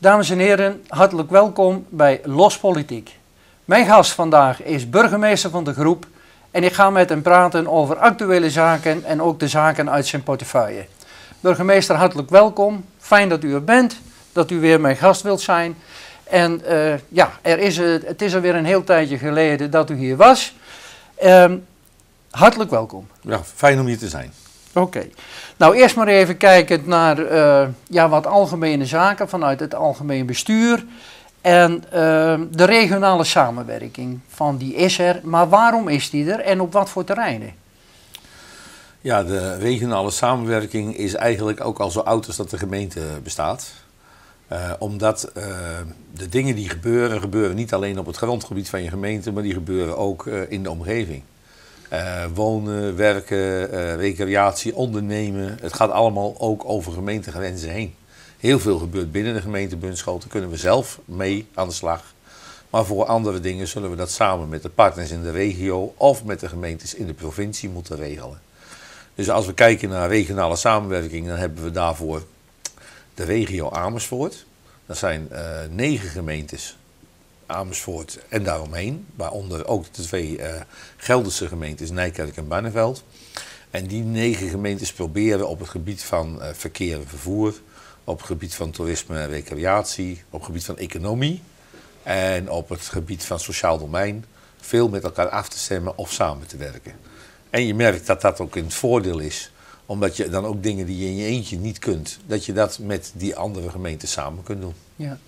Dames en heren, hartelijk welkom bij Los Politiek. Mijn gast vandaag is burgemeester van de groep en ik ga met hem praten over actuele zaken en ook de zaken uit zijn portefeuille. Burgemeester, hartelijk welkom. Fijn dat u er bent, dat u weer mijn gast wilt zijn. En uh, ja, er is, het is alweer een heel tijdje geleden dat u hier was. Uh, hartelijk welkom. Ja, fijn om hier te zijn. Oké. Nou, eerst maar even kijken naar uh, ja, wat algemene zaken vanuit het algemeen bestuur. En uh, de regionale samenwerking van die is er, maar waarom is die er en op wat voor terreinen? Ja, de regionale samenwerking is eigenlijk ook al zo oud als dat de gemeente bestaat. Uh, omdat de dingen die gebeuren, gebeuren niet alleen op het grondgebied van je gemeente, maar die gebeuren ook in de omgeving. Wonen, werken, recreatie, ondernemen. Het gaat allemaal ook over gemeentegrenzen heen. Heel veel gebeurt binnen de gemeente Bunschoten, kunnen we zelf mee aan de slag. Maar voor andere dingen zullen we dat samen met de partners in de regio of met de gemeentes in de provincie moeten regelen. Dus als we kijken naar regionale samenwerking, dan hebben we daarvoor de regio Amersfoort. Dat zijn uh, negen gemeentes, Amersfoort en daaromheen, waaronder ook de twee uh, Gelderse gemeentes Nijkerk en Barneveld. En die negen gemeentes proberen op het gebied van uh, verkeer en vervoer, op het gebied van toerisme en recreatie, op het gebied van economie en op het gebied van sociaal domein veel met elkaar af te stemmen of samen te werken. En je merkt dat dat ook een voordeel is omdat je dan ook dingen die je in je eentje niet kunt, dat je dat met die andere gemeenten samen kunt doen. Ja.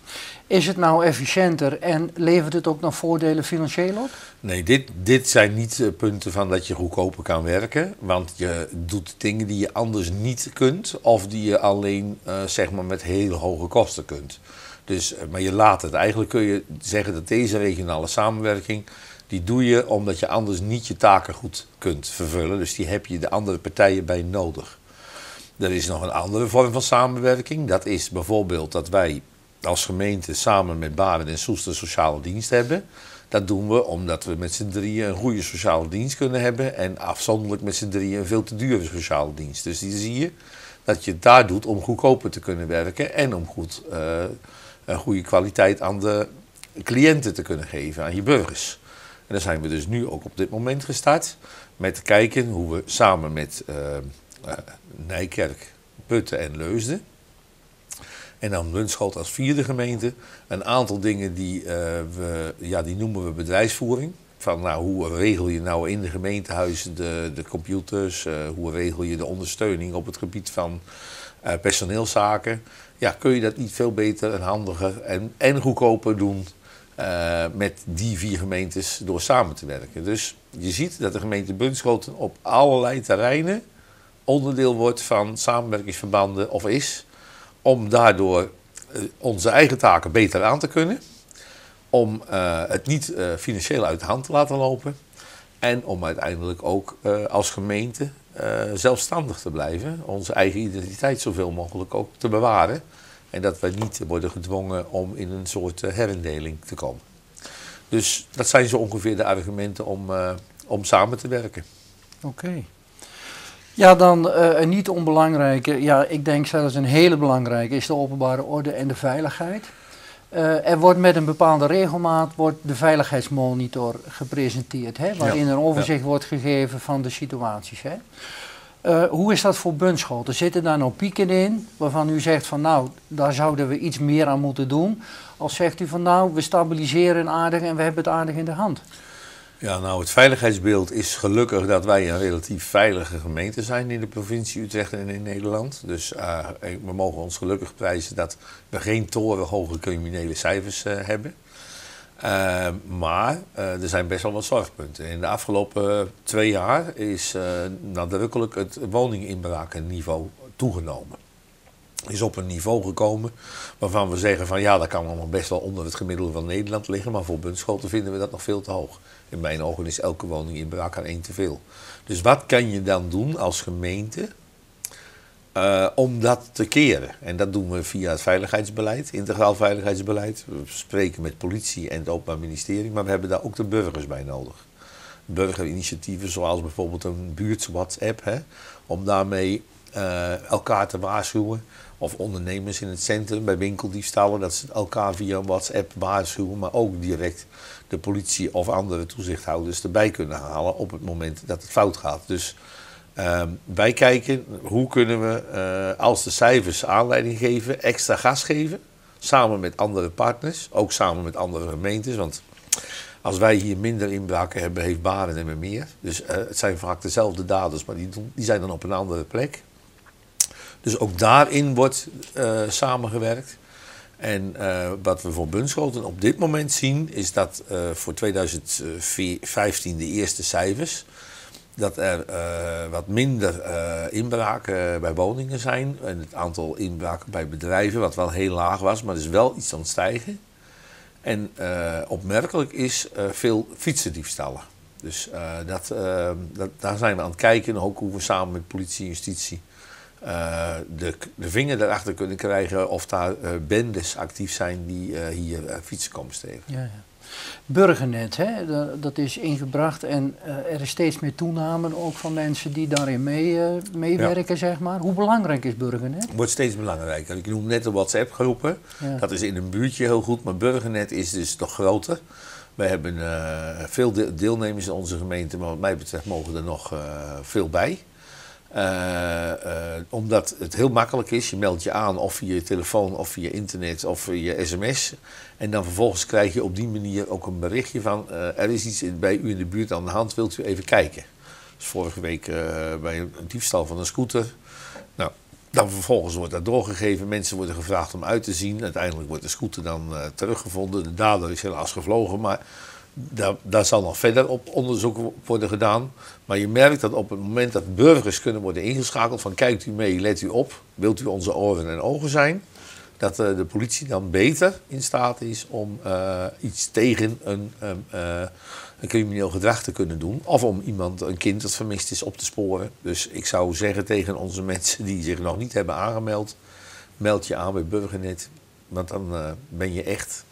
Is het nou efficiënter en levert het ook nog voordelen financieel op? Nee, dit, dit zijn niet eh, punten van dat je goedkoper kan werken. Want je doet dingen die je anders niet kunt. Of die je alleen uh, zeg maar met hele hoge kosten kunt. Dus, eh, maar je laat het. Eigenlijk kun je zeggen dat deze regionale samenwerking die doe je omdat je anders niet je taken goed kunt vervullen. Dus die heb je de andere partijen bij nodig. Er is nog een andere vorm van samenwerking. Dat is bijvoorbeeld dat wij als gemeente samen met Baren en Soest een sociale dienst hebben. Dat doen we omdat we met z'n drieën een goede sociale dienst kunnen hebben. En afzonderlijk met z'n drieën een veel te dure sociale dienst. Dus die zie je dat je het daar doet om goedkoper te kunnen werken. En om goed, uh, een goede kwaliteit aan de cliënten te kunnen geven, aan je burgers. Daar zijn we dus nu ook op dit moment gestart. Met kijken hoe we samen met uh, uh, Nijkerk, Putten en Leusden. En dan Bunschoot als vierde gemeente. Een aantal dingen die, uh, we, ja, die noemen we bedrijfsvoering. Van nou, hoe regel je nou in de gemeentehuizen de, de computers? hoe regel je de ondersteuning op het gebied van personeelszaken? Ja, kun je dat niet veel beter en handiger en, en goedkoper doen uh, met die vier gemeentes door samen te werken. Dus je ziet dat de gemeente Bunschoten op allerlei terreinen onderdeel wordt van samenwerkingsverbanden of is, om daardoor uh, onze eigen taken beter aan te kunnen, om uh, het niet financieel uit de hand te laten lopen en om uiteindelijk ook als gemeente zelfstandig te blijven, onze eigen identiteit zoveel mogelijk ook te bewaren. En dat wij niet worden gedwongen om in een soort uh, herindeling te komen. Dus dat zijn zo ongeveer de argumenten om, uh, om samen te werken. Oké. Okay. Ja, dan uh, een niet onbelangrijke, ja, ik denk zelfs een hele belangrijke, is de openbare orde en de veiligheid. Uh, er wordt met een bepaalde regelmaat wordt de veiligheidsmonitor gepresenteerd, hè, waarin ja, een overzicht ja. wordt gegeven van de situaties. Hè. Uh, hoe is dat voor Bunschoten? Zitten daar nou pieken in waarvan u zegt van nou, daar zouden we iets meer aan moeten doen? Of zegt u van nou, we stabiliseren aardig en we hebben het aardig in de hand? Ja, nou het veiligheidsbeeld is gelukkig dat wij een relatief veilige gemeente zijn in de provincie Utrecht en in Nederland. Dus uh, we mogen ons gelukkig prijzen dat we geen torenhoge criminele cijfers uh, hebben. Uh, maar uh, er zijn best wel wat zorgpunten. In de afgelopen twee jaar is uh, nadrukkelijk het woninginbrakenniveau toegenomen. Is op een niveau gekomen waarvan we zeggen van ja, dat kan allemaal best wel onder het gemiddelde van Nederland liggen. Maar voor Bunschoten vinden we dat nog veel te hoog. In mijn ogen is elke woninginbraak aan één te veel. Dus wat kan je dan doen als gemeente uh, om dat te keren. En dat doen we via het veiligheidsbeleid, integraal veiligheidsbeleid. We spreken met politie en het Openbaar Ministerie, maar we hebben daar ook de burgers bij nodig. Burgerinitiatieven zoals bijvoorbeeld een buurts-WhatsApp, hè, om daarmee elkaar te waarschuwen. Of ondernemers in het centrum bij winkeldiefstallen, dat ze elkaar via WhatsApp waarschuwen, maar ook direct de politie of andere toezichthouders erbij kunnen halen op het moment dat het fout gaat. Dus uh, wij kijken hoe kunnen we, uh, als de cijfers aanleiding geven, extra gas geven. Samen met andere partners, ook samen met andere gemeentes. Want als wij hier minder inbraken hebben, heeft Baren en meer. Dus uh, het zijn vaak dezelfde daders, maar die, die zijn dan op een andere plek. Dus ook daarin wordt uh, samengewerkt. En wat we voor Bunschoten op dit moment zien, is dat voor 2015 de eerste cijfers, dat er wat minder inbraken bij woningen zijn. En het aantal inbraken bij bedrijven, wat wel heel laag was, maar is wel iets aan het stijgen. En opmerkelijk is veel fietsendiefstallen. Dus dat, dat, daar zijn we aan het kijken, ook hoe we samen met politie en justitie uh, de, de vinger erachter kunnen krijgen of daar uh, bendes actief zijn die uh, hier fietsen komen stelen. Ja, ja. Burgernet, hè, dat is ingebracht en er is steeds meer toename ook van mensen die daarin mee, meewerken, ja. zeg maar. Hoe belangrijk is Burgernet? Wordt steeds belangrijker. Ik noem net de WhatsApp-groepen. Ja. Dat is in een buurtje heel goed, maar Burgernet is dus nog groter. Wij hebben veel deelnemers in onze gemeente, maar wat mij betreft mogen er nog veel bij. Uh, uh, omdat het heel makkelijk is. Je meldt je aan of via je telefoon of via internet of via sms. En dan vervolgens krijg je op die manier ook een berichtje van... Uh, er is iets bij u in de buurt aan de hand, wilt u even kijken? Dus vorige week bij een diefstal van een scooter. Nou, dan vervolgens wordt dat doorgegeven. Mensen worden gevraagd om uit te zien. Uiteindelijk wordt de scooter dan teruggevonden. De dader is helaas gevlogen, maar daar, zal nog verder op onderzoek worden gedaan. Maar je merkt dat op het moment dat burgers kunnen worden ingeschakeld van kijkt u mee, let u op, wilt u onze oren en ogen zijn, dat uh, de politie dan beter in staat is om uh, iets tegen een, uh, een crimineel gedrag te kunnen doen. Of om iemand, een kind dat vermist is, op te sporen. Dus ik zou zeggen tegen onze mensen die zich nog niet hebben aangemeld, meld je aan bij Burgernet. Want dan ben je echt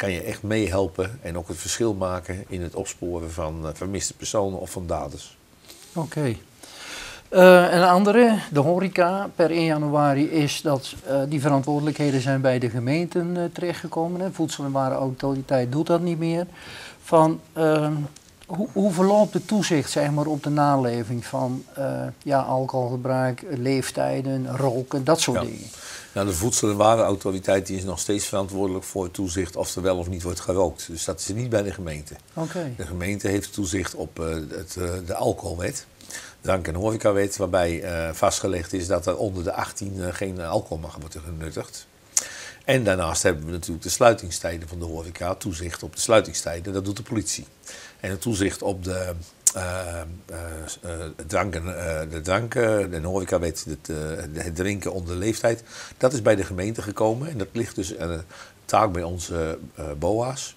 kan je echt meehelpen en ook het verschil maken in het opsporen van uh, vermiste personen of van daders. Oké. Okay. Uh, een andere, de horeca, per 1 januari is dat uh, die verantwoordelijkheden zijn bij de gemeenten terechtgekomen. Hè. Voedsel- en Warenautoriteit doet dat niet meer. Van, ehm, hoe, hoe, verloopt de toezicht zeg maar, op de naleving van ja, alcoholgebruik, leeftijden, roken, dat soort ja. dingen? Nou, de Voedsel- en Warenautoriteit die is nog steeds verantwoordelijk voor toezicht of er wel of niet wordt gerookt. Dus dat is niet bij de gemeente. Okay. De gemeente heeft toezicht op uh, het, uh, de alcoholwet, drank- en horecawet, waarbij vastgelegd is dat er onder de 18 geen alcohol mag worden genuttigd. En daarnaast hebben we natuurlijk de sluitingstijden van de horeca, toezicht op de sluitingstijden, dat doet de politie. En het toezicht op de uh, uh, dranken, de dranken, de horecawet, het, het drinken onder leeftijd, dat is bij de gemeente gekomen. En dat ligt dus een taak bij onze BOA's.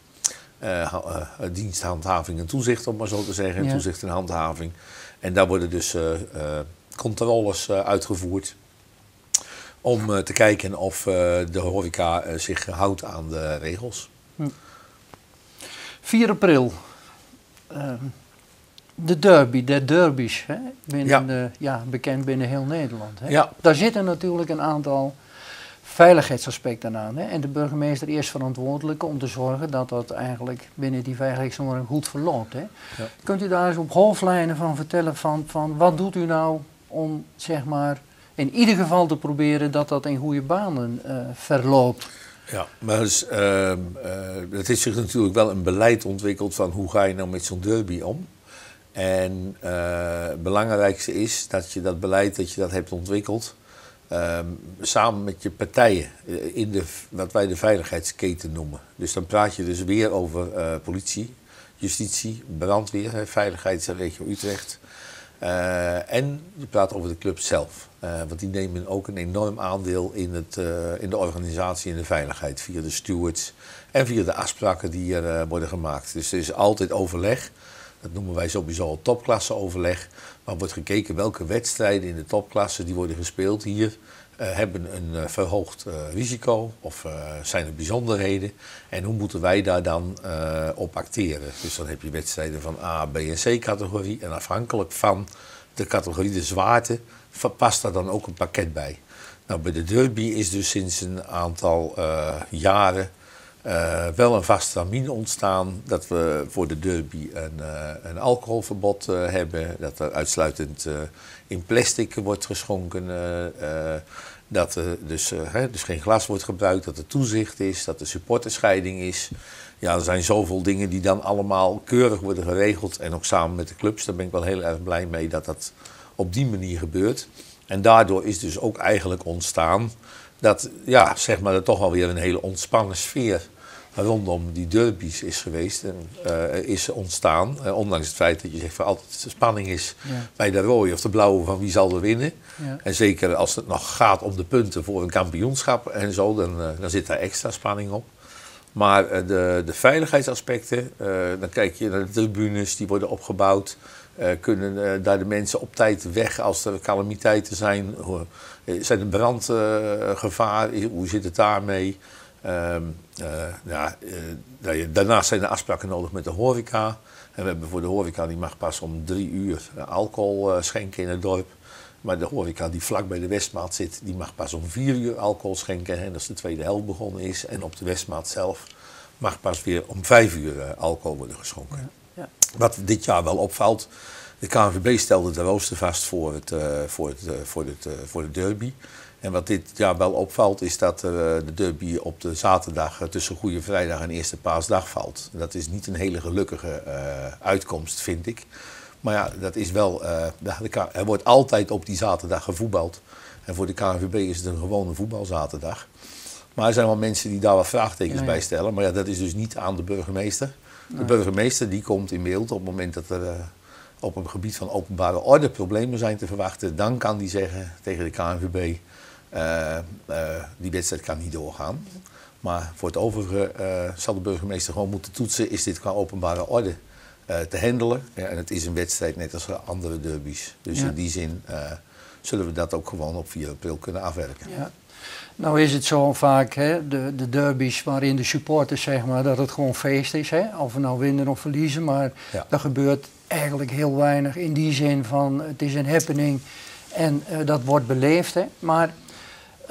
diensthandhaving en toezicht, om maar zo te zeggen. Ja. Toezicht en handhaving. En daar worden dus controles uitgevoerd. Om te kijken of de horeca zich houdt aan de regels. Hm. 4 april. Ehm, de derby, de derbies, hè? Binnen ja. Bekend binnen heel Nederland. Hè? Ja. Daar zitten natuurlijk een aantal veiligheidsaspecten aan. Hè? En de burgemeester is verantwoordelijk om te zorgen dat dat eigenlijk binnen die veiligheidsnorm goed verloopt. Hè? Ja. Kunt u daar eens op hoofdlijnen van vertellen van, van wat doet u nou om zeg maar in ieder geval te proberen dat dat in goede banen uh, verloopt? Ja, maar dus, uh, uh, het is zich natuurlijk wel een beleid ontwikkeld van hoe ga je nou met zo'n derby om. En uh, het belangrijkste is dat je dat beleid dat je dat hebt ontwikkeld uh, samen met je partijen in de, wat wij de veiligheidsketen noemen. Dus dan praat je dus weer over politie, justitie, brandweer, veiligheidsregio Utrecht. En je praat over de club zelf. want die nemen ook een enorm aandeel in, het, in de organisatie en de veiligheid via de stewards en via de afspraken die er worden gemaakt. Dus er is altijd overleg. Dat noemen wij sowieso topklasseoverleg. Maar wordt gekeken welke wedstrijden in de topklasse die worden gespeeld hier hebben een uh, verhoogd uh, risico of zijn er bijzonderheden. En hoe moeten wij daar dan op acteren? Dus dan heb je wedstrijden van A, B en C categorie. En afhankelijk van de categorie de zwaarte past daar dan ook een pakket bij. Nou, bij de derby is dus sinds een aantal jaren uh, wel een vast termijn ontstaan dat we voor de derby een, uh, een alcoholverbod hebben. Dat er uitsluitend in plastic wordt geschonken. dat er dus, hè, dus geen glas wordt gebruikt, dat er toezicht is, dat er supporterscheiding is. Ja, er zijn zoveel dingen die dan allemaal keurig worden geregeld. En ook samen met de clubs, daar ben ik wel heel erg blij mee dat dat op die manier gebeurt. En daardoor is dus ook eigenlijk ontstaan dat ja, zeg maar, er toch alweer een hele ontspannen sfeer rondom die derbies is geweest en uh, is ontstaan. Uh, ondanks het feit dat je zegt van altijd spanning is bij de rode of de blauwe van wie zal er winnen. Ja. En zeker als het nog gaat om de punten voor een kampioenschap en zo, dan, uh, dan zit daar extra spanning op. Maar de, de veiligheidsaspecten, dan kijk je naar de tribunes, die worden opgebouwd. Uh, kunnen uh, daar de mensen op tijd weg als er calamiteiten zijn? Zijn er brandgevaar? hoe zit het daarmee? Ehm, ja, daarnaast zijn er afspraken nodig met de horeca. En we hebben voor de horeca, die mag pas om drie uur alcohol schenken in het dorp. Maar de horeca die vlak bij de Westmaat zit, die mag pas om vier uur alcohol schenken. En als de tweede helft begonnen is. En op de Westmaat zelf mag pas weer om vijf uur alcohol worden geschonken. Ja. Wat dit jaar wel opvalt, de KNVB stelde de rooster vast voor, het, voor, het, voor, het, voor de derby. En wat dit jaar wel opvalt, is dat de derby op de zaterdag tussen Goede Vrijdag en Eerste Paasdag valt. Dat is niet een hele gelukkige uitkomst, vind ik. Maar ja, dat is wel. er wordt altijd op die zaterdag gevoetbald. En voor de KNVB is het een gewone voetbalzaterdag. Maar er zijn wel mensen die daar wat vraagtekens ja, ja. bij stellen. Maar ja, dat is dus niet aan de burgemeester. De burgemeester die komt in beeld op het moment dat er uh, op een gebied van openbare orde problemen zijn te verwachten. Dan kan die zeggen tegen de KNVB, uh, uh, die wedstrijd kan niet doorgaan. Maar voor het overige zal de burgemeester gewoon moeten toetsen, is dit qua openbare orde te handelen. Ja, en het is een wedstrijd net als andere derbies. Dus ja. in die zin zullen we dat ook gewoon op 4 april kunnen afwerken. Ja. Nou is het zo vaak, hè, de, de derbies waarin de supporters zeg maar, dat het gewoon feest is. Hè, of we nou winnen of verliezen, maar ja. er gebeurt eigenlijk heel weinig in die zin van het is een happening en uh, dat wordt beleefd. Hè. Maar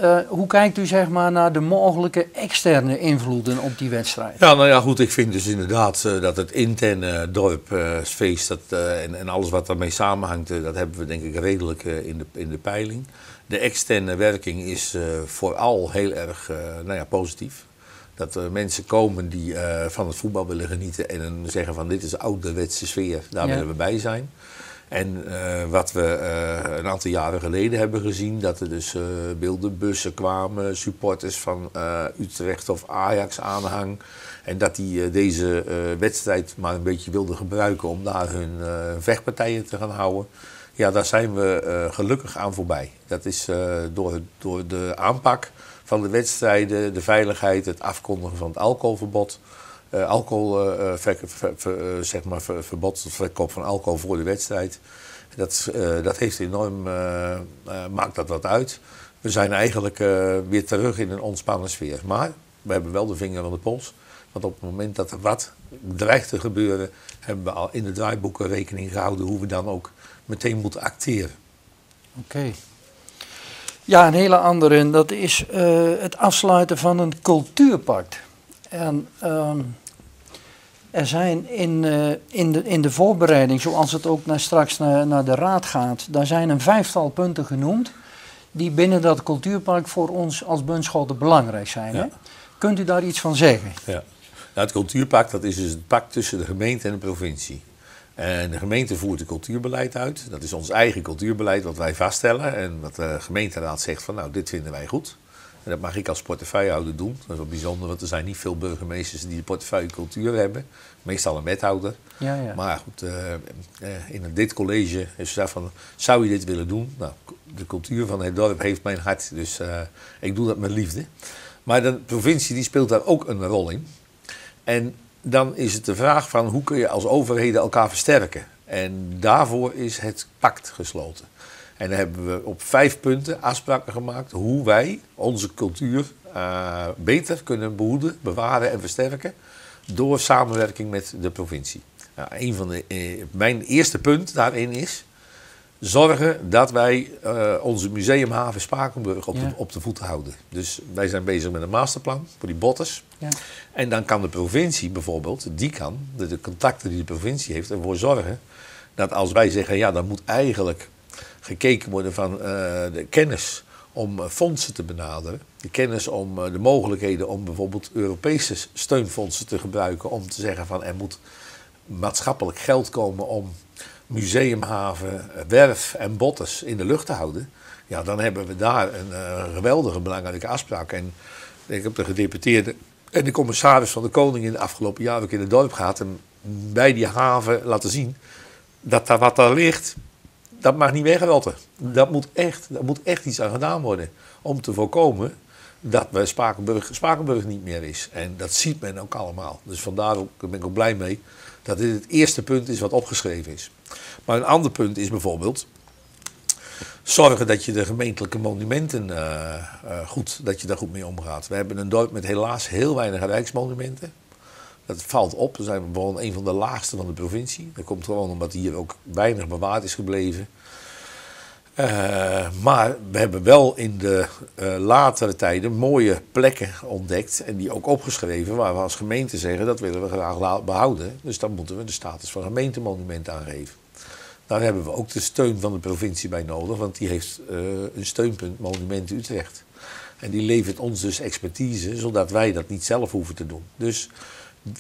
uh, hoe kijkt u zeg maar, naar de mogelijke externe invloeden op die wedstrijd? Ja, nou ja, goed. Ik vind dus inderdaad uh, dat het interne dorpsfeest dat, en, en, alles wat daarmee samenhangt, dat hebben we denk ik redelijk in, de, in de peiling de externe werking is uh, vooral heel erg uh, nou ja, positief. Dat er mensen komen die uh, van het voetbal willen genieten en dan zeggen van dit is ouderwetse sfeer, daar ja. willen we bij zijn. En wat we een aantal jaren geleden hebben gezien, dat er dus beeldenbussen kwamen, supporters van Utrecht of Ajax aanhang. En dat die deze wedstrijd maar een beetje wilden gebruiken om daar hun vechtpartijen te gaan houden. Ja, daar zijn we uh, gelukkig aan voorbij. Dat is uh, door, door de aanpak van de wedstrijden, de veiligheid, het afkondigen van het alcoholverbod. Uh, alcohol, ver, ver, ver, zeg maar, verbod, verkoop van alcohol voor de wedstrijd. Dat, dat heeft enorm, maakt dat wat uit. We zijn eigenlijk weer terug in een ontspannen sfeer. Maar we hebben wel de vinger aan de pols. Want op het moment dat er wat dreigt te gebeuren, hebben we al in de draaiboeken rekening gehouden hoe we dan ook meteen moeten acteren. Oké. Ja, een hele andere, en dat is het afsluiten van een cultuurpact. En uh, er zijn in, uh, in, de, in de voorbereiding, zoals het ook naar, straks naar, naar de raad gaat, daar zijn een vijftal punten genoemd die binnen dat cultuurpark voor ons als Bunschoten belangrijk zijn. Ja. Hè? Kunt u daar iets van zeggen? Ja. Nou, het cultuurpact dat is dus het pact tussen de gemeente en de provincie. En de gemeente voert het cultuurbeleid uit. Dat is ons eigen cultuurbeleid wat wij vaststellen. En wat de gemeenteraad zegt van nou, dit vinden wij goed. En dat mag ik als portefeuillehouder doen. Dat is wel bijzonder, want er zijn niet veel burgemeesters die de portefeuille cultuur hebben. Meestal een wethouder. Ja, ja. Maar goed, uh, in dit college is er van, zou je dit willen doen? Nou, de cultuur van het dorp heeft mijn hart, dus uh, ik doe dat met liefde. Maar de provincie die speelt daar ook een rol in. En dan is het de vraag van hoe kun je als overheden elkaar versterken. En daarvoor is het pact gesloten. En dan hebben we op vijf punten afspraken gemaakt hoe wij onze cultuur uh, beter kunnen behoeden, bewaren en versterken door samenwerking met de provincie. Nou, een van de, eh, mijn eerste punt daarin is zorgen dat wij uh, onze museumhaven Spakenburg op, Ja. de, op de voet houden. Dus wij zijn bezig met een masterplan voor die botters. Ja. En dan kan de provincie bijvoorbeeld, die kan, de, de contacten die de provincie heeft, ervoor zorgen dat als wij zeggen, ja, dan moet eigenlijk gekeken worden van eh, de kennis om eh, fondsen te benaderen. De kennis om eh, de mogelijkheden om bijvoorbeeld Europese steunfondsen te gebruiken. Om te zeggen van er moet maatschappelijk geld komen om museumhaven, werf en bottes in de lucht te houden. Ja, dan hebben we daar een geweldige belangrijke afspraak. En ik heb de gedeputeerde en de commissaris van de Koning in de afgelopen jaren ook in het dorp gehad. En bij die haven laten zien dat daar wat daar ligt, dat mag niet wegrotten. Dat moet echt, daar moet echt iets aan gedaan worden. Om te voorkomen dat we Spakenburg, Spakenburg niet meer is. En dat ziet men ook allemaal. Dus vandaar ook, ben ik ook blij mee dat dit het eerste punt is wat opgeschreven is. Maar een ander punt is bijvoorbeeld zorgen dat je de gemeentelijke monumenten eh, eh, goed, dat je daar goed mee omgaat. We hebben een dorp met helaas heel weinig rijksmonumenten. Dat valt op. We zijn bijvoorbeeld een van de laagste van de provincie. Dat komt gewoon omdat hier ook weinig bewaard is gebleven. Eh, maar we hebben wel in de eh, latere tijden mooie plekken ontdekt en die ook opgeschreven waar we als gemeente zeggen dat willen we graag behouden. Dus dan moeten we de status van gemeentemonument aangeven. Daar hebben we ook de steun van de provincie bij nodig, want die heeft eh, een steunpunt Monument Utrecht. En die levert ons dus expertise, zodat wij dat niet zelf hoeven te doen. Dus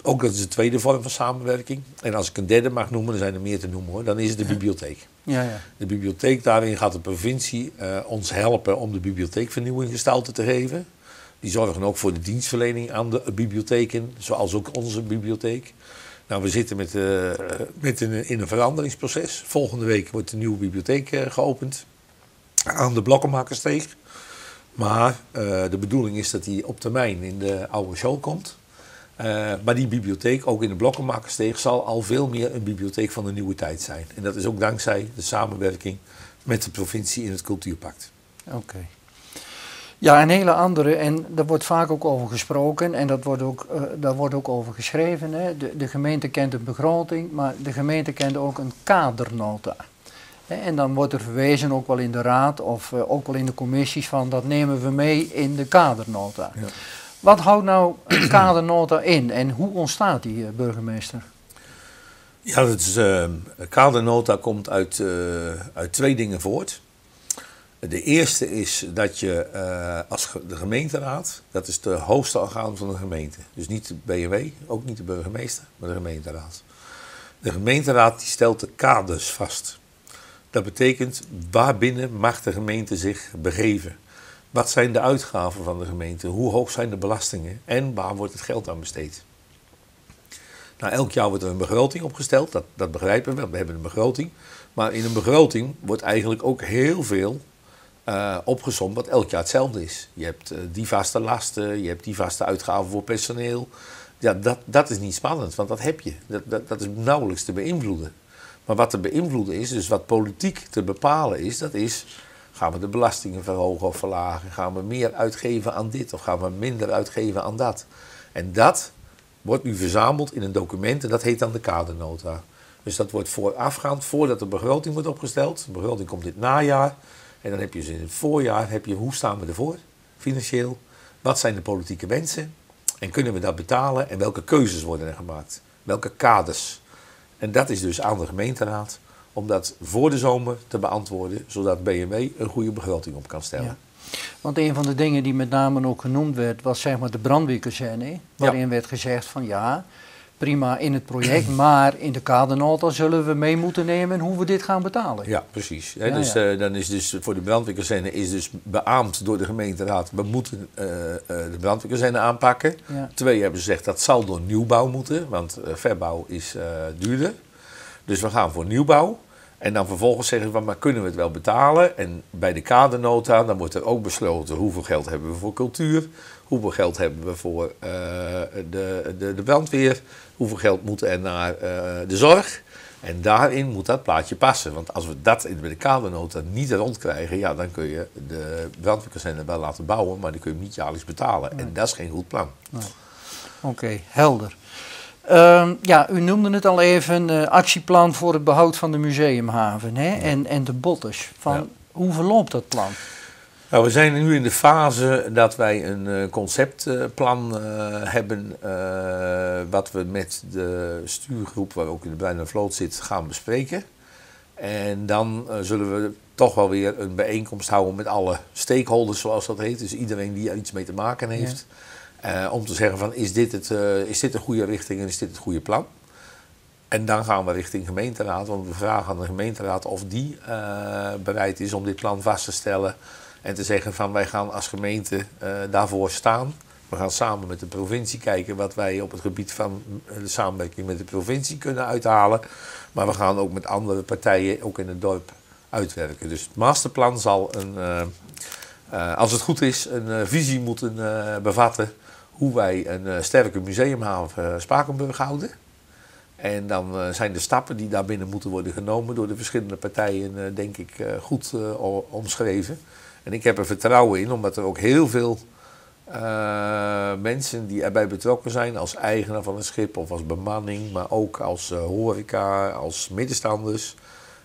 ook dat is de tweede vorm van samenwerking. En als ik een derde mag noemen, er zijn er meer te noemen hoor, dan is het de bibliotheek. Ja, ja. De bibliotheek, daarin gaat de provincie eh, ons helpen om de bibliotheekvernieuwing gestalte te geven. Die zorgen ook voor de dienstverlening aan de bibliotheken, zoals ook onze bibliotheek. Nou, we zitten met, eh, met een, in een veranderingsproces. Volgende week wordt de nieuwe bibliotheek eh, geopend aan de Blokkenmakersteeg. Maar de bedoeling is dat die op termijn in de oude show komt. Eh, maar die bibliotheek, ook in de Blokkenmakersteeg, zal al veel meer een bibliotheek van de nieuwe tijd zijn. En dat is ook dankzij de samenwerking met de provincie in het Cultuurpact. Oké. Ja, een hele andere, en daar wordt vaak ook over gesproken en dat wordt ook, eh, daar wordt ook over geschreven. Hè. De, de gemeente kent een begroting, maar de gemeente kent ook een kadernota. En dan wordt er verwezen, ook wel in de raad of eh, ook wel in de commissies, van dat nemen we mee in de kadernota. Ja. Wat houdt nou een kadernota in en hoe ontstaat die, eh, burgemeester? Ja, is, eh, een kadernota komt uit, eh, uit twee dingen voort. De eerste is dat je als de gemeenteraad, dat is de hoogste orgaan van de gemeente. Dus niet de BMW, ook niet de burgemeester, maar de gemeenteraad. De gemeenteraad die stelt de kaders vast. Dat betekent waarbinnen mag de gemeente zich begeven. Wat zijn de uitgaven van de gemeente? Hoe hoog zijn de belastingen? En waar wordt het geld aan besteed? Nou, elk jaar wordt er een begroting opgesteld, dat, dat begrijpen we, we hebben een begroting. Maar in een begroting wordt eigenlijk ook heel veel eh opgezomd wat elk jaar hetzelfde is. Je hebt eh, die vaste lasten, je hebt die vaste uitgaven voor personeel. Ja, dat, dat is niet spannend, want dat heb je. Dat, dat, dat is nauwelijks te beïnvloeden. Maar wat te beïnvloeden is, dus wat politiek te bepalen is, dat is... Gaan we de belastingen verhogen of verlagen? Gaan we meer uitgeven aan dit of gaan we minder uitgeven aan dat? En dat wordt nu verzameld in een document en dat heet dan de kadernota. Dus dat wordt voorafgaand, voordat de begroting wordt opgesteld. De begroting komt dit najaar. En dan heb je dus in het voorjaar, heb je, hoe staan we ervoor financieel? Wat zijn de politieke wensen? En kunnen we dat betalen? En welke keuzes worden er gemaakt? Welke kaders? En dat is dus aan de gemeenteraad om dat voor de zomer te beantwoorden, zodat BMW een goede begroting op kan stellen. Ja. Want een van de dingen die met name ook genoemd werd, was zeg maar de brandweerkazerne. Waarin werd gezegd van ja, prima in het project, maar in de kadernota zullen we mee moeten nemen hoe we dit gaan betalen. Ja, precies. Ja, dus, ja. eh, dan is dus voor de brandweerkazerne is dus beaamd door de gemeenteraad. We moeten eh, eh, de brandweerkazerne aanpakken. Ja. Twee hebben ze gezegd dat zal door nieuwbouw moeten, want verbouw is duurder. Dus we gaan voor nieuwbouw. En dan vervolgens zeggen we, maar kunnen we het wel betalen? En bij de kadernota, dan wordt er ook besloten hoeveel geld hebben we voor cultuur, hoeveel geld hebben we voor eh, de, de, de brandweer, hoeveel geld moet er naar eh, de zorg. En daarin moet dat plaatje passen. Want als we dat in- bij de kadernota niet rondkrijgen, ja, dan kun je de brandweerkazerne wel laten bouwen, maar dan kun je hem niet jaarlijks betalen. En dat is geen goed plan. Oké, helder. Ehm, ja, u noemde het al even, uh, actieplan voor het behoud van de museumhaven hè? En, en de botters. Van, Hoe verloopt dat plan? Nou, we zijn nu in de fase dat wij een uh, conceptplan uh, hebben, wat we met de stuurgroep, waar ook in de Bruine Vloot zit, gaan bespreken. En dan zullen we toch wel weer een bijeenkomst houden met alle stakeholders, zoals dat heet. Dus iedereen die er iets mee te maken heeft. Uh, om te zeggen van is dit, het, uh, is dit een goede richting en is dit het goede plan? En dan gaan we richting gemeenteraad, want we vragen aan de gemeenteraad of die uh, bereid is om dit plan vast te stellen. En te zeggen van wij gaan als gemeente daarvoor staan. We gaan samen met de provincie kijken wat wij op het gebied van de samenwerking met de provincie kunnen uithalen. Maar we gaan ook met andere partijen, ook in het dorp, uitwerken. Dus het masterplan zal een, als het goed is, een visie moeten bevatten hoe wij een uh, sterke museumhaven uh, Spakenburg houden. En dan uh, zijn de stappen die daarbinnen moeten worden genomen door de verschillende partijen, denk ik, goed omschreven. En ik heb er vertrouwen in, omdat er ook heel veel mensen die erbij betrokken zijn, als eigenaar van een schip of als bemanning, maar ook als horeca, als middenstanders.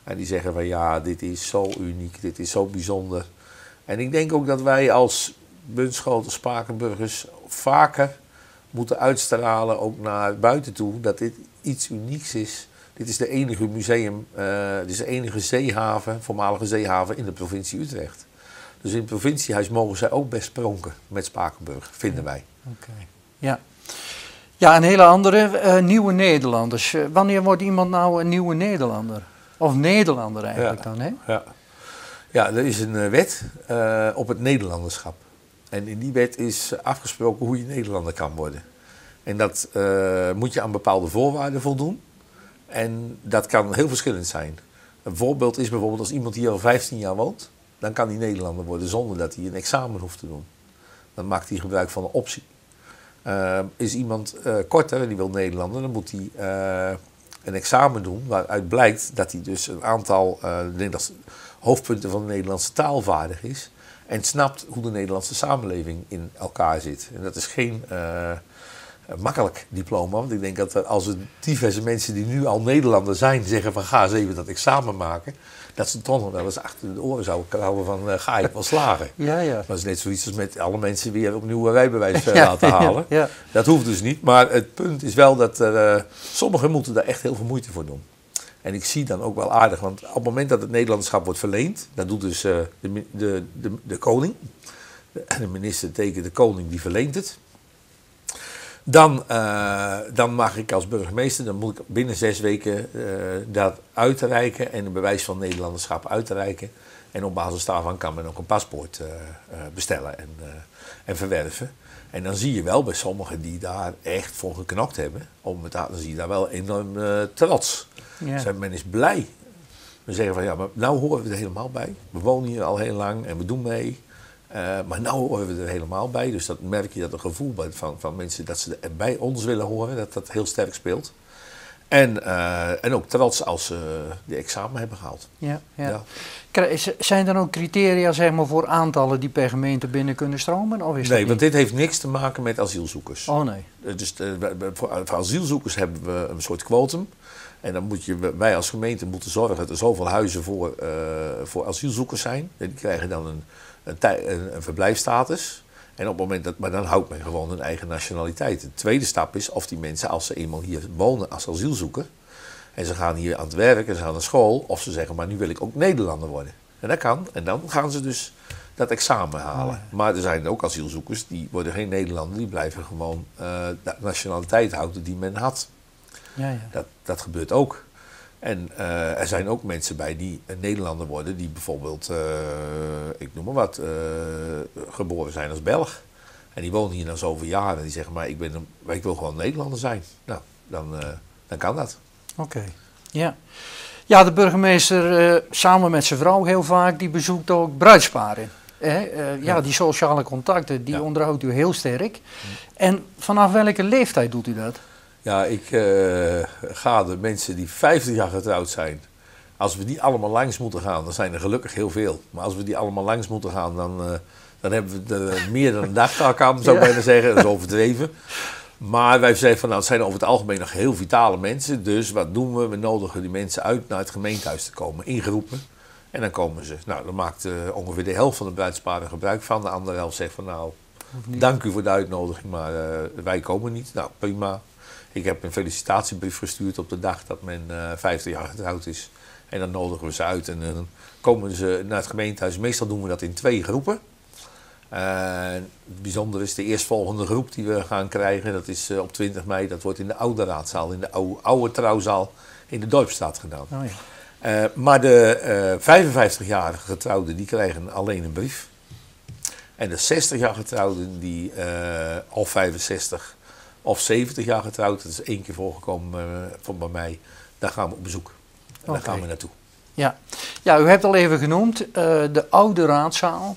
En die zeggen van ja, dit is zo uniek, dit is zo bijzonder. En ik denk ook dat wij als Bunschoten, Spakenburgers vaker moeten uitstralen, ook naar buiten toe, dat dit iets unieks is. Dit is de enige museum, uh, dit is de enige zeehaven, voormalige zeehaven in de provincie Utrecht. Dus in het provinciehuis mogen zij ook best pronken met Spakenburg, vinden wij. Oké, ja. Ja, een hele andere, uh, nieuwe Nederlanders. Uh, wanneer wordt iemand nou een nieuwe Nederlander? Of Nederlander eigenlijk ja, dan, hè? Ja. ja, er is een wet op het Nederlanderschap. En in die wet is afgesproken hoe je Nederlander kan worden. En dat uh, moet je aan bepaalde voorwaarden voldoen. En dat kan heel verschillend zijn. Een voorbeeld is bijvoorbeeld als iemand hier al 15 jaar woont, dan kan hij Nederlander worden zonder dat hij een examen hoeft te doen. Dan maakt hij gebruik van een optie. Uh, is iemand uh, korter en die wil Nederlander, dan moet hij een examen doen waaruit blijkt dat hij dus een aantal hoofdpunten van de Nederlandse taal vaardig is en snapt hoe de Nederlandse samenleving in elkaar zit. En dat is geen uh, makkelijk diploma, want ik denk dat als er diverse mensen die nu al Nederlander zijn zeggen van ga eens even dat examen maken, dat ze toch nog wel eens achter de oren zouden krabben van uh, ga ik wel slagen. Ja, ja. Dat is net zoiets als met alle mensen weer opnieuw een rijbewijs uh, laten halen. Ja, ja. Dat hoeft dus niet, maar het punt is wel dat er, sommigen moeten daar echt heel veel moeite voor doen. En ik zie dan ook wel aardig, want op het moment dat het Nederlandschap wordt verleend, dat doet dus uh, de, de, de, de, koning. De minister tekent de koning, die verleent het. Dan, uh, dan mag ik als burgemeester, dan moet ik binnen zes weken uh, dat uitreiken en een bewijs van Nederlanderschap uitreiken. En op basis daarvan kan men ook een paspoort bestellen en, en verwerven. En dan zie je wel bij sommigen die daar echt voor geknokt hebben, om het, dan zie je daar wel enorm trots. Ja. men is blij. We zeggen van ja, maar nou horen we er helemaal bij. We wonen hier al heel lang en we doen mee. Uh, maar nu horen we er helemaal bij. Dus dat merk je dat een gevoel van, van mensen dat ze er bij ons willen horen, dat dat heel sterk speelt. En, uh, en ook trots als ze de examen hebben gehaald. Ja, ja. ja. Zijn er ook criteria zeg maar, voor aantallen die per gemeente binnen kunnen stromen? Of is nee, want dit heeft niks te maken met asielzoekers. Oh nee. Dus uh, voor, voor asielzoekers hebben we een soort quotum. En dan moet je, wij als gemeente moeten zorgen dat er zoveel huizen voor, uh, voor asielzoekers zijn. Die krijgen dan een, een, een, verblijfstatus. En op het moment dat, maar dan houdt men gewoon een eigen nationaliteit. De tweede stap is of die mensen, als ze eenmaal hier wonen als asielzoeker. En ze gaan hier aan het werk en ze gaan naar school. Of ze zeggen, maar nu wil ik ook Nederlander worden. En dat kan. En dan gaan ze dus dat examen halen. Oh, maar er zijn ook asielzoekers, die worden geen Nederlander. Die blijven gewoon uh, de nationaliteit houden die men had. Ja, ja. Dat, dat gebeurt ook. En uh, er zijn ook mensen bij die Nederlander worden, die bijvoorbeeld, uh, ik noem maar wat, uh, geboren zijn als Belg. En die wonen hier dan zoveel jaren en die zeggen, maar ik, ben een, ik wil gewoon Nederlander zijn. Nou, dan, dan kan dat. Oké, okay. ja. Ja, de burgemeester samen met zijn vrouw heel vaak, die bezoekt ook bruidsparen. Eh, ja, ja, die sociale contacten, die ja. onderhoudt u heel sterk. En vanaf welke leeftijd doet u dat? Ja, ik uh, ga de mensen die 50 jaar getrouwd zijn. Als we die allemaal langs moeten gaan, dan zijn er gelukkig heel veel. Maar als we die allemaal langs moeten gaan, dan, uh, dan hebben we er meer dan een dagtaak aan, zou ik ja. bijna zeggen. Dat is overdreven. Maar wij zeggen van nou, het zijn over het algemeen nog heel vitale mensen. Dus wat doen we? We nodigen die mensen uit naar het gemeentehuis te komen, ingeroepen. En dan komen ze. Nou, dan maakt uh, ongeveer de helft van de bruidsparen gebruik van. De andere helft zegt van nou, dank u voor de uitnodiging, maar wij komen niet. Nou, prima. Ik heb een felicitatiebrief gestuurd op de dag dat men uh, 50 jaar getrouwd is. En dan nodigen we ze uit en dan komen ze naar het gemeentehuis. Meestal doen we dat in twee groepen. Uh, het bijzondere is de eerstvolgende groep die we gaan krijgen. Dat is uh, op 20 mei. Dat wordt in de oude raadzaal, in de oude, oude trouwzaal in de Dorpstraat gedaan. Oh ja. uh, maar de 55-jarige getrouwden die krijgen alleen een brief. En de 60 jaar getrouwden die of 65 of 70 jaar getrouwd, dat is één keer voorgekomen van bij mij, daar gaan we op bezoek. En okay. daar gaan we naartoe. Ja. ja, u hebt al even genoemd de oude raadzaal.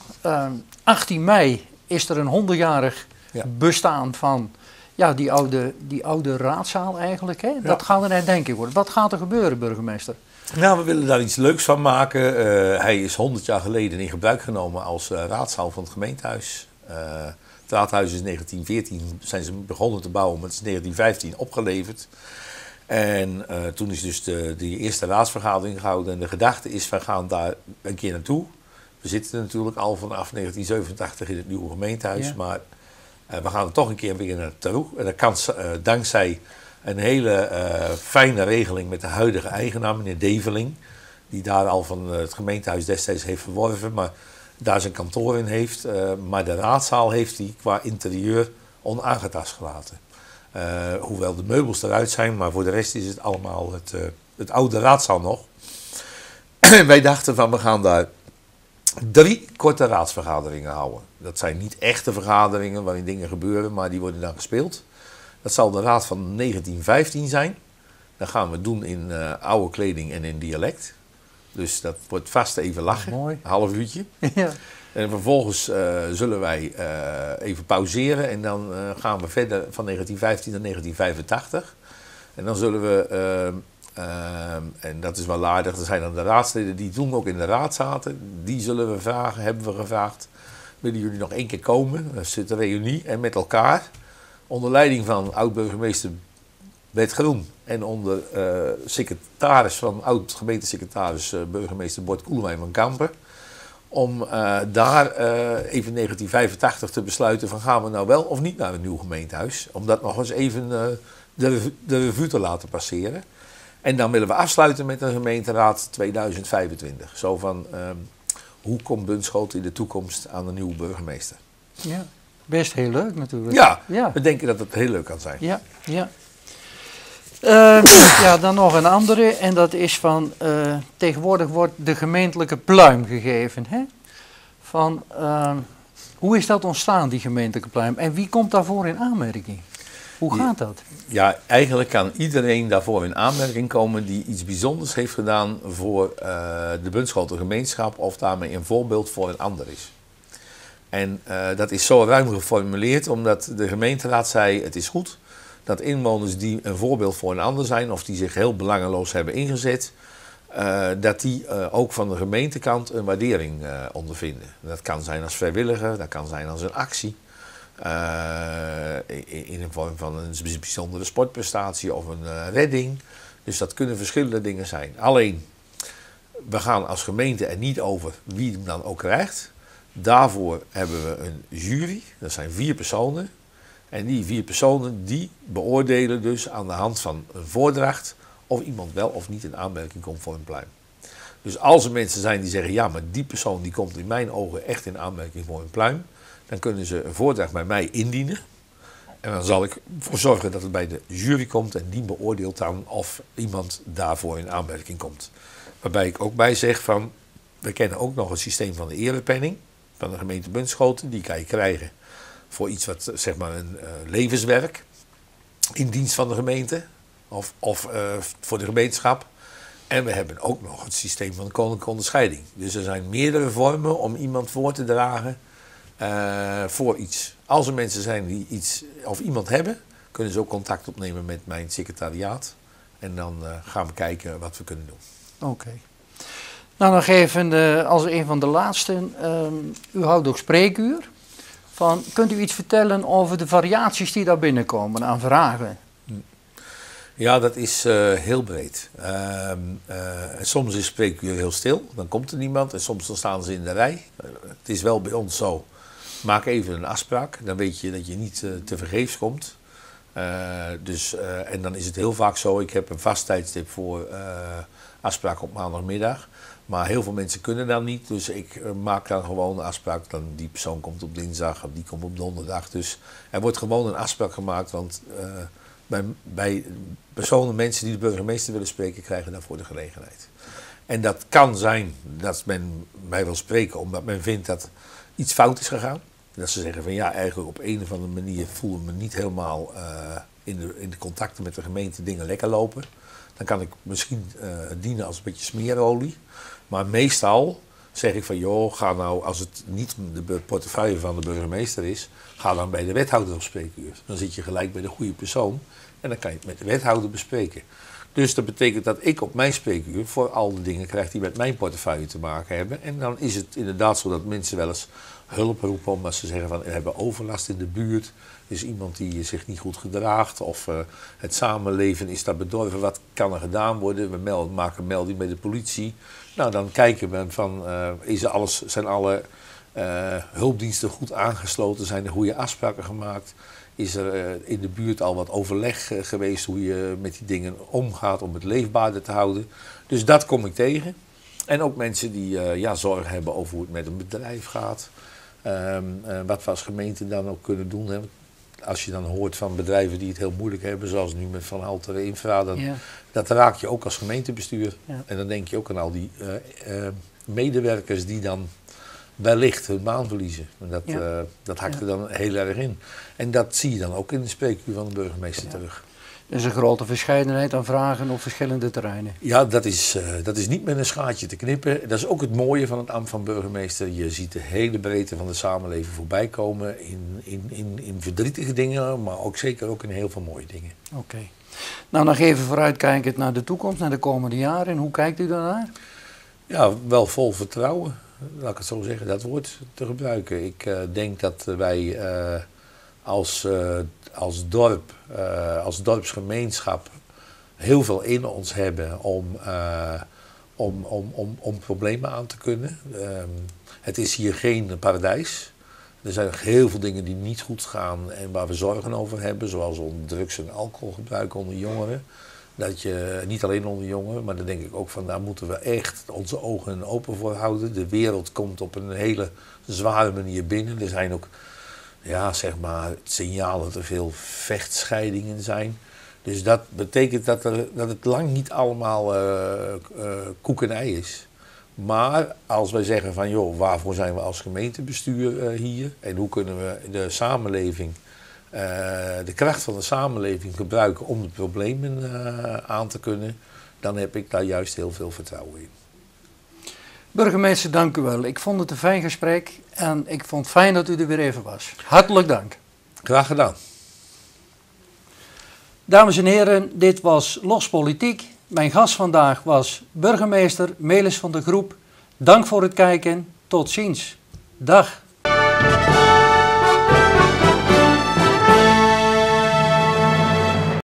18 mei is er een 100-jarig ja. bestaan van ja, die, oude, die oude raadzaal eigenlijk. Hè? Dat gaat een herdenking worden. Wat gaat er gebeuren, burgemeester? Nou, we willen daar iets leuks van maken. Uh, hij is 100 jaar geleden in gebruik genomen als raadzaal van het gemeentehuis. Het raadhuis is in 1914 zijn ze begonnen te bouwen, maar het is in 1915 opgeleverd. En toen is dus de, de eerste raadsvergadering gehouden. En de gedachte is, we gaan daar een keer naartoe. We zitten natuurlijk al vanaf 1987 in het nieuwe gemeentehuis, maar uh, we gaan er toch een keer weer naartoe. En dat kan uh, dankzij een hele fijne regeling met de huidige eigenaar, meneer Develing, die daar al van het gemeentehuis destijds heeft verworven, maar daar zijn kantoor in heeft. maar de raadzaal heeft hij qua interieur onaangetast gelaten. hoewel de meubels eruit zijn, maar voor de rest is het allemaal het, het oude raadzaal nog. Wij dachten van we gaan daar drie korte raadsvergaderingen houden. Dat zijn niet echte vergaderingen waarin dingen gebeuren, maar die worden dan gespeeld. Dat zal de raad van 1915 zijn. Dat gaan we doen in oude kleding en in dialect. Dus dat wordt vast even lachen. Mooi. Een half uurtje. Ja. En vervolgens uh, zullen wij uh, even pauzeren en dan gaan we verder van 1915 naar 1985. En dan zullen we Ehm, en dat is wel aardig. Er zijn dan de raadsleden die toen ook in de raad zaten. Die zullen we vragen, hebben we gevraagd. Willen jullie nog één keer komen? Dat zit een reunie en met elkaar. Onder leiding van oud-burgemeester Bert Groen. En onder uh, secretaris van oud-gemeentesecretaris uh, burgemeester Bort Koelewijn van Kampen. Om uh, daar even 1985 te besluiten van gaan we nou wel of niet naar een nieuw gemeentehuis. Om dat nog eens even de, de revue te laten passeren. En dan willen we afsluiten met een gemeenteraad 2025. Zo van, um, hoe komt Bunschoten in de toekomst aan een nieuwe burgemeester? Ja, best heel leuk natuurlijk. Ja, ja. we denken dat het heel leuk kan zijn. Ja, ja. Uh, ja, dan nog een andere en dat is van, uh, tegenwoordig wordt de gemeentelijke pluim gegeven. Hè? Van, uh, hoe is dat ontstaan, die gemeentelijke pluim? En wie komt daarvoor in aanmerking? Hoe gaat dat? Ja, eigenlijk kan iedereen daarvoor in aanmerking komen die iets bijzonders heeft gedaan voor uh, de Bunschoten gemeenschap of daarmee een voorbeeld voor een ander is. En uh, dat is zo ruim geformuleerd omdat de gemeenteraad zei het is goed dat inwoners die een voorbeeld voor een ander zijn of die zich heel belangeloos hebben ingezet, uh, dat die ook van de gemeentekant een waardering ondervinden. Dat kan zijn als vrijwilliger, dat kan zijn als een actie. Uh, in een vorm van een bijzondere sportprestatie of een uh, redding. Dus dat kunnen verschillende dingen zijn. Alleen, we gaan als gemeente er niet over wie hem dan ook krijgt. Daarvoor hebben we een jury, dat zijn vier personen. En die vier personen die beoordelen dus aan de hand van een voordracht of iemand wel of niet in aanmerking komt voor een pluim. Dus als er mensen zijn die zeggen, ja, maar die persoon die komt in mijn ogen echt in aanmerking voor een pluim, dan kunnen ze een voordracht bij mij indienen. En dan zal ik ervoor zorgen dat het bij de jury komt en die beoordeelt dan of iemand daarvoor in aanmerking komt. Waarbij ik ook bij zeg van, we kennen ook nog het systeem van de erepenning van de gemeente Bunschoten. Die kan je krijgen voor iets wat zeg maar een uh, levenswerk in dienst van de gemeente of, of uh, voor de gemeenschap. En we hebben ook nog het systeem van de koninklijke onderscheiding. Dus er zijn meerdere vormen om iemand voor te dragen uh, voor iets. Als er mensen zijn die iets of iemand hebben, kunnen ze ook contact opnemen met mijn secretariaat. En dan uh, gaan we kijken wat we kunnen doen. Oké. Nou, nog even uh, als een van de laatste. Ehm, u houdt ook spreekuur Kunt u iets vertellen over de variaties die daar binnenkomen aan vragen? Ja, dat is uh, heel breed. Uh, uh, soms is spreekuur heel stil, dan komt er niemand. En soms dan staan ze in de rij. het is wel bij ons zo. Maak even een afspraak, dan weet je dat je niet te vergeefs komt. dus, en dan is het heel vaak zo, ik heb een vast tijdstip voor afspraak op maandagmiddag. Maar heel veel mensen kunnen dan niet, dus ik maak dan gewoon een afspraak. Dan die persoon komt op dinsdag of die komt op donderdag. Dus er wordt gewoon een afspraak gemaakt, want bij, bij personen, mensen die de burgemeester willen spreken, krijgen daarvoor de gelegenheid. En dat kan zijn dat men mij wil spreken omdat men vindt dat iets fout is gegaan. Dat ze zeggen van ja, eigenlijk op een of andere manier voelen me niet helemaal uh, in, de, in de contacten met de gemeente dingen lekker lopen. Dan kan ik misschien uh, dienen als een beetje smeerolie. Maar meestal zeg ik van joh, ga nou, als het niet de portefeuille van de burgemeester is, ga dan bij de wethouder op spreekuur. Dan zit je gelijk bij de goede persoon en dan kan je het met de wethouder bespreken. Dus dat betekent dat ik op mijn spreekuur voor al de dingen krijg die met mijn portefeuille te maken hebben. En dan is het inderdaad zo dat mensen wel eens hulp roepen omdat ze zeggen van we hebben overlast in de buurt. Is iemand die zich niet goed gedraagt of uh, het samenleven is daar bedorven. Wat kan er gedaan worden? We melden, maken melding bij de politie. Nou, dan kijken we van uh, is alles, zijn alle uh, hulpdiensten goed aangesloten? Zijn er goede afspraken gemaakt? Is er uh, in de buurt al wat overleg geweest hoe je met die dingen omgaat om het leefbaarder te houden? Dus dat kom ik tegen. En ook mensen die ja, zorgen hebben over hoe het met een bedrijf gaat. Um, wat we als gemeente dan ook kunnen doen. Hè? Als je dan hoort van bedrijven die het heel moeilijk hebben, zoals nu met Van Halteren Infra, dan, ja. dat raak je ook als gemeentebestuur. Ja. En dan denk je ook aan al die uh, uh, medewerkers die dan wellicht hun baan verliezen. En dat, ja. uh, dat hakt er dan heel erg in. En dat zie je dan ook in de spreekuur van de burgemeester terug. Er is een grote verscheidenheid aan vragen op verschillende terreinen. Ja, dat is, uh, dat is niet met een schaatje te knippen. Dat is ook het mooie van het ambt van burgemeester. Je ziet de hele breedte van de samenleving voorbij komen. In, in, in, in verdrietige dingen, maar ook zeker ook in heel veel mooie dingen. Oké. Okay. Nou, nog even vooruitkijkend naar de toekomst, naar de komende jaren. Hoe kijkt u daarnaar? Ja, wel vol vertrouwen. Laat ik het zo zeggen, dat woord te gebruiken. Ik uh, denk dat wij uh, als als dorp, uh, als dorpsgemeenschap heel veel in ons hebben om, uh, om, om, om, om problemen aan te kunnen. Um, het is hier geen paradijs. Er zijn heel veel dingen die niet goed gaan en waar we zorgen over hebben, zoals drugs- en alcoholgebruik onder jongeren. Dat je, niet alleen onder jongeren, maar dan denk ik ook van daar moeten we echt onze ogen open voor houden. De wereld komt op een hele zware manier binnen. Er zijn ook ja, zeg maar, het signaal dat er veel vechtscheidingen zijn. Dus dat betekent dat, er, dat het lang niet allemaal uh, uh, koek en ei is. Maar als wij zeggen van joh, waarvoor zijn we als gemeentebestuur uh, hier en hoe kunnen we de samenleving, de kracht van de samenleving gebruiken om de problemen aan te kunnen, dan heb ik daar juist heel veel vertrouwen in. Burgemeester, dank u wel. Ik vond het een fijn gesprek en ik vond het fijn dat u er weer even was. Hartelijk dank. Graag gedaan. Dames en heren, dit was Los Politiek. Mijn gast vandaag was burgemeester Melis van de Groep. Dank voor het kijken. Tot ziens. Dag.